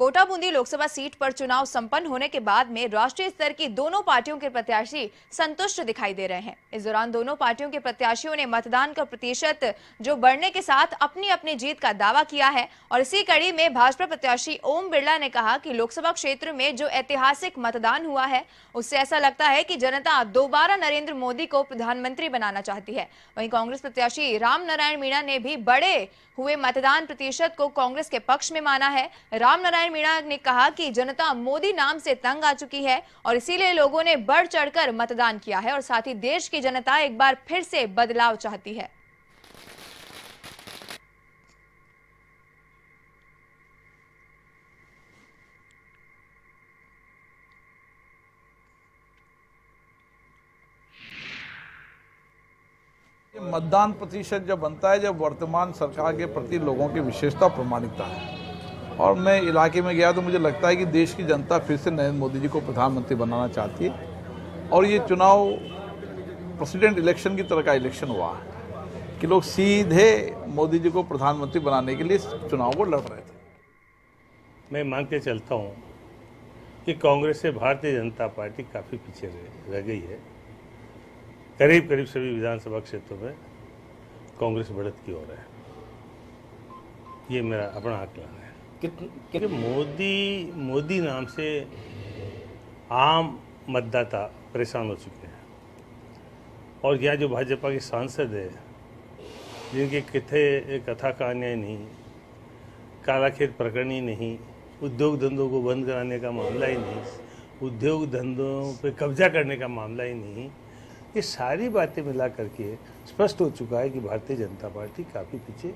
Kota Bundi Lok Sabha seat पर चुनाव संपन्न होने के बाद में राष्ट्रीय स्तर की दोनों पार्टियों के प्रत्याशी संतुष्ट दिखाई दे रहे हैं। इस दौरान दोनों पार्टियों के प्रत्याशियों ने मतदान का प्रतिशत जो बढ़ने के साथ अपनी अपनी जीत का दावा किया है और इसी कड़ी में भाजपा प्रत्याशी ओम बिरला ने कहा कि लोकसभा क्षेत्र में जो ऐतिहासिक मतदान हुआ है, उससे ऐसा लगता है की जनता दोबारा नरेंद्र मोदी को प्रधानमंत्री बनाना चाहती है। वही कांग्रेस प्रत्याशी राम नारायण मीणा ने भी बड़े हुए मतदान प्रतिशत को कांग्रेस के पक्ष में माना है। राम नारायण मीणा ने कहा कि जनता मोदी नाम से तंग आ चुकी है और इसीलिए लोगों ने बढ़ चढ़कर मतदान किया है और साथ ही देश की जनता एक बार फिर से बदलाव चाहती है। मतदान प्रतिशत जब बनता है, जब वर्तमान सरकार के प्रति लोगों की विशेषता प्रमाणिकता है। और मैं इलाके में गया तो मुझे लगता है कि देश की जनता फिर से नरेंद्र मोदी जी को प्रधानमंत्री बनाना चाहती है। और ये चुनाव प्रेसिडेंट इलेक्शन की तरह का इलेक्शन हुआ है कि लोग सीधे मोदी जी को प्रधानमंत्री बनाने के लिए चुनाव को लड़ रहे थे। मैं मान के चलता हूँ कि कांग्रेस से भारतीय जनता पार्टी काफ़ी पीछे रह गई है। करीब करीब सभी विधानसभा क्षेत्रों में कांग्रेस बढ़त की ओर है। ये मेरा अपना आकलन है। कि मोदी मोदी नाम से आम मतदाता परेशान हो चुके हैं। और यह जो भाजपा के सांसद है, जिनके कथे कथा कहानियाँ नहीं काला खेत प्रकरण ही नहीं, उद्योग धंधों को बंद कराने का मामला ही नहीं, उद्योग धंधों पे कब्जा करने का मामला ही नहीं, ये सारी बातें मिला करके स्पष्ट हो चुका है कि भारतीय जनता पार्टी काफ़ी पीछे